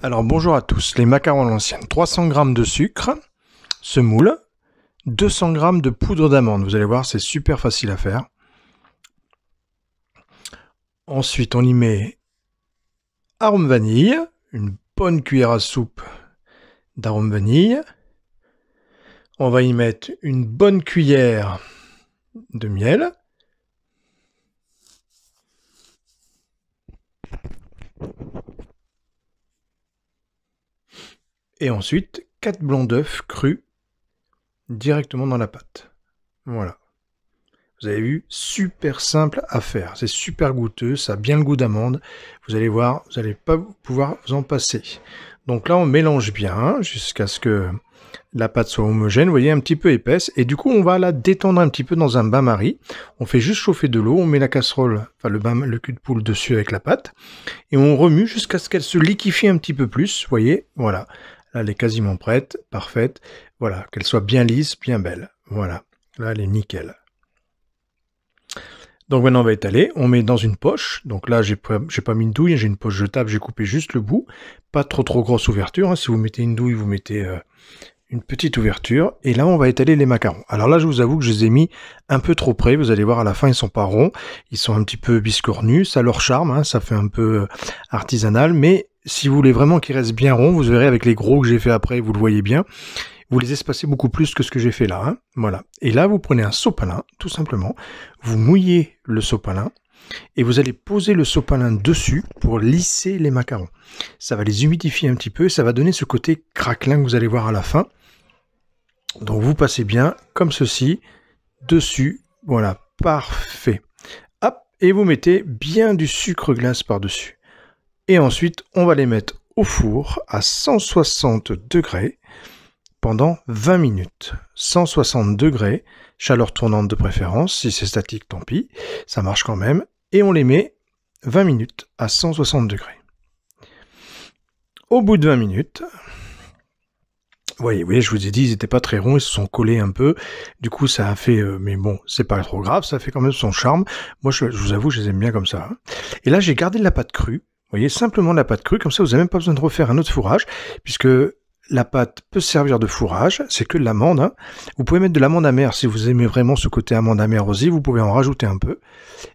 Alors bonjour à tous, les macarons à l'ancienne. 300 g de sucre, semoule, 200 g de poudre d'amande. Vous allez voir, c'est super facile à faire. Ensuite, on y met arôme vanille, une bonne cuillère à soupe d'arôme vanille. On va y mettre une bonne cuillère de miel. Et ensuite, 4 blancs d'œufs crus directement dans la pâte. Voilà. Vous avez vu, super simple à faire. C'est super goûteux, ça a bien le goût d'amande. Vous allez voir, vous n'allez pas pouvoir vous en passer. Donc là, on mélange bien jusqu'à ce que la pâte soit homogène, vous voyez, un petit peu épaisse. Et du coup, on va la détendre un petit peu dans un bain-marie. On fait juste chauffer de l'eau, on met la casserole, enfin le, bain, le cul de poule dessus avec la pâte. Et on remue jusqu'à ce qu'elle se liquifie un petit peu plus. Vous voyez, voilà. Elle est quasiment prête, parfaite. Voilà, qu'elle soit bien lisse, bien belle. Voilà, là, elle est nickel. Donc maintenant on va étaler, on met dans une poche, donc là j'ai pas, pas mis une douille, j'ai une poche jetable, j'ai coupé juste le bout, pas trop trop grosse ouverture, hein. si vous mettez une douille vous mettez euh, une petite ouverture, et là on va étaler les macarons. Alors là je vous avoue que je les ai mis un peu trop près, vous allez voir à la fin ils sont pas ronds, ils sont un petit peu biscornus, ça leur charme, hein. ça fait un peu euh, artisanal, mais si vous voulez vraiment qu'ils restent bien ronds, vous verrez avec les gros que j'ai fait après, vous le voyez bien, vous les espacez beaucoup plus que ce que j'ai fait là. Hein. Voilà. Et là, vous prenez un sopalin, tout simplement. Vous mouillez le sopalin et vous allez poser le sopalin dessus pour lisser les macarons. Ça va les humidifier un petit peu et ça va donner ce côté craquelin que vous allez voir à la fin. Donc vous passez bien comme ceci dessus. Voilà, parfait. Hop, et vous mettez bien du sucre glace par-dessus. Et ensuite, on va les mettre au four à 160 degrés pendant 20 minutes. 160 degrés, chaleur tournante de préférence, si c'est statique tant pis, ça marche quand même, et on les met 20 minutes à 160 degrés. Au bout de 20 minutes, vous voyez, voyez, je vous ai dit, ils n'étaient pas très ronds, ils se sont collés un peu. Du coup, ça a fait, euh, mais bon, c'est pas trop grave, ça fait quand même son charme. Moi, je, vous avoue, je les aime bien comme ça. Hein. Et là, j'ai gardé de la pâte crue. Vous voyez, simplement la pâte crue, comme ça, vous n'avez même pas besoin de refaire un autre fourrage, puisque la pâte peut servir de fourrage, c'est que de l'amande. Hein. Vous pouvez mettre de l'amande amère si vous aimez vraiment ce côté amande amère aussi, vous pouvez en rajouter un peu.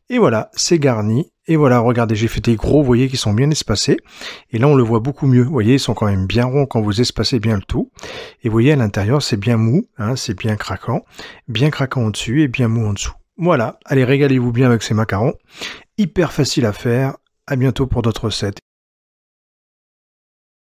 Et voilà, c'est garni. Et voilà, regardez, j'ai fait des gros, vous voyez, qui sont bien espacés. Et là, on le voit beaucoup mieux. Vous voyez, ils sont quand même bien ronds quand vous espacez bien le tout. Et vous voyez, à l'intérieur, c'est bien mou, hein, c'est bien craquant. Bien craquant au-dessus et bien mou en dessous. Voilà, allez, régalez-vous bien avec ces macarons. Hyper facile à faire. À bientôt pour d'autres recettes.